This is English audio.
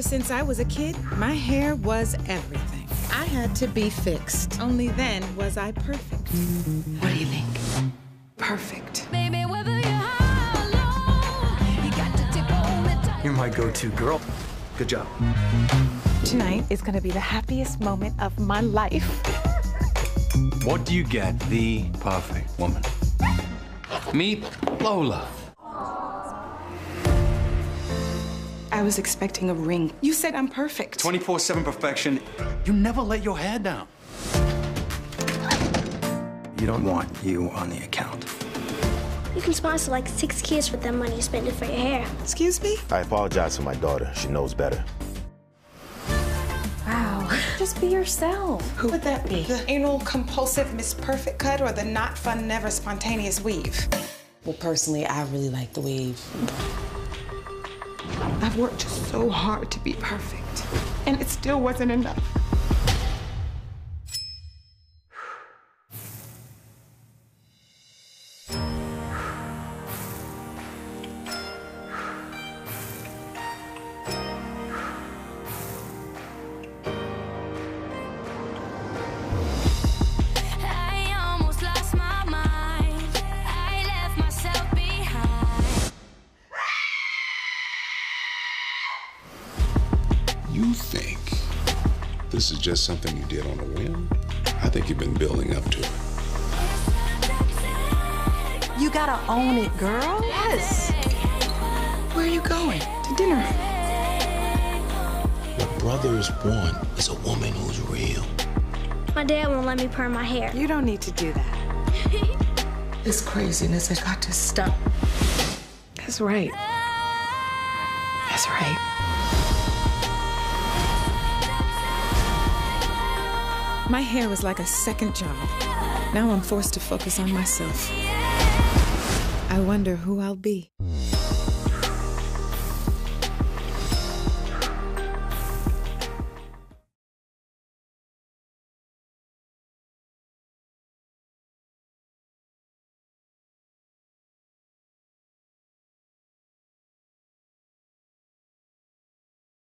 Ever since I was a kid, my hair was everything. I had to be fixed. Only then was I perfect. What do you think? Perfect. Baby, whether you're high you got to tip on the top. You're my go-to girl. Good job. Tonight is going to be the happiest moment of my life. What do you get? The perfect woman. Meet Lola. I was expecting a ring. You said I'm perfect. 24-7 perfection. You never let your hair down. You don't want you on the account. You can sponsor like six kids with that money you spend it for your hair. Excuse me? I apologize for my daughter. She knows better. Wow. Just be yourself. Who would that be? The anal compulsive Miss Perfect cut or the not fun, never spontaneous weave? Well, personally, I really like the wave. I've worked so hard to be perfect, and it still wasn't enough. You think this is just something you did on a whim? I think you've been building up to it. You gotta own it, girl. Yes. Where are you going? To dinner. What brothers want is a woman who's real. My dad won't let me perm my hair. You don't need to do that. This craziness has got to stop. That's right. That's right. My hair was like a second job. Now I'm forced to focus on myself. I wonder who I'll be.